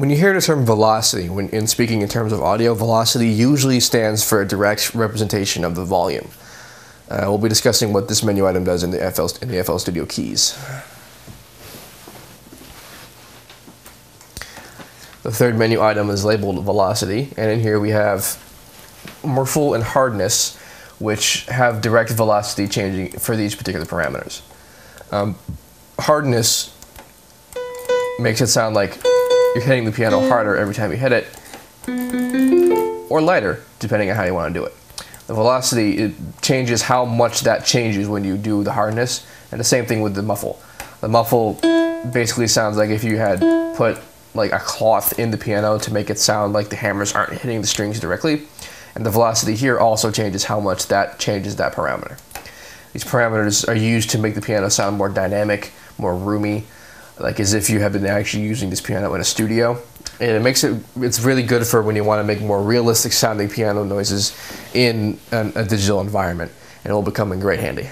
When you hear the term velocity, when in speaking in terms of audio, velocity usually stands for a direct representation of the volume. Uh, we'll be discussing what this menu item does in the FL in the FL Studio keys. The third menu item is labeled velocity, and in here we have muffle and hardness, which have direct velocity changing for these particular parameters. Um, hardness makes it sound like you're hitting the piano harder every time you hit it, or lighter, depending on how you want to do it. The velocity it changes how much that changes when you do the hardness, and the same thing with the muffle. The muffle basically sounds like if you had put like a cloth in the piano to make it sound like the hammers aren't hitting the strings directly. And the velocity here also changes how much that changes that parameter. These parameters are used to make the piano sound more dynamic, more roomy, like as if you have been actually using this piano in a studio. And it makes it, it's really good for when you want to make more realistic sounding piano noises in an, a digital environment. And it will become in great handy.